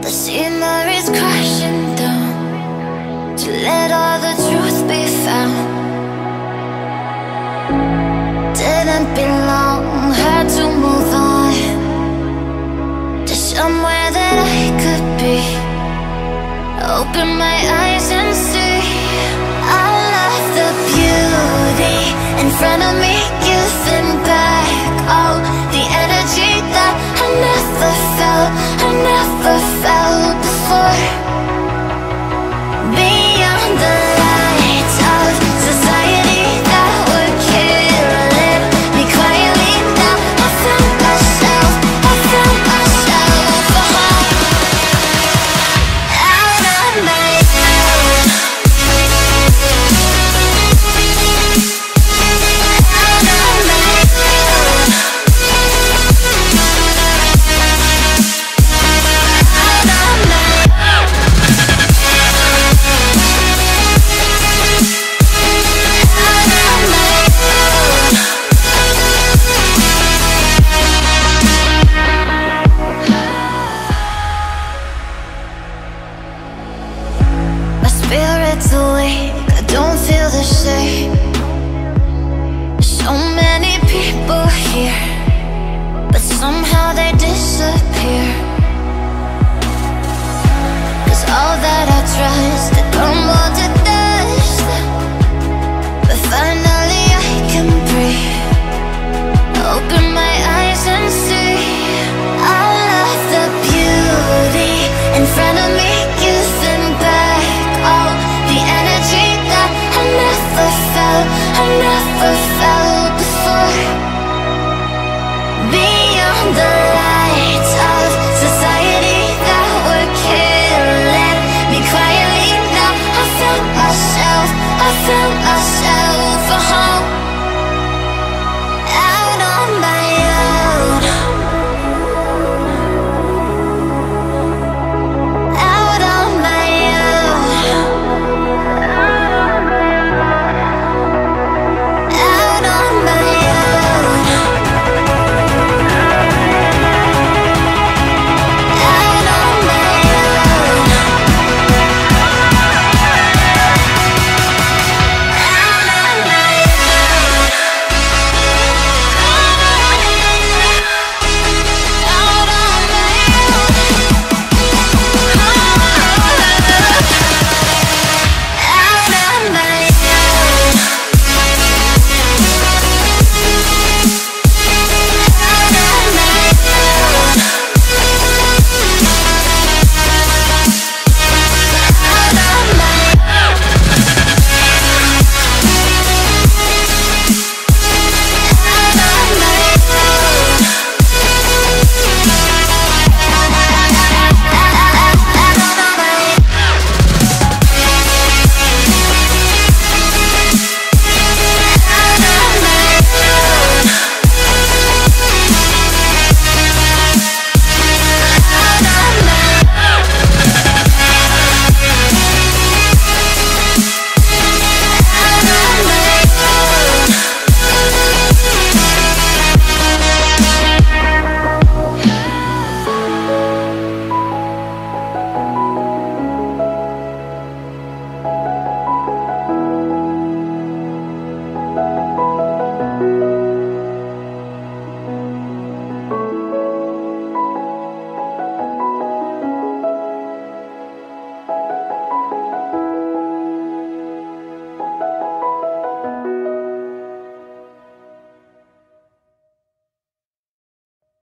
The sinner is crashing down To let all the truth be found. Didn't belong, had to move on To somewhere that I could be. Open my eyes and see. All of the beauty in front of me, Giving back. All I never it's awake I don't feel the same. So many people here But somehow they disappear. Cause all that I tried fill us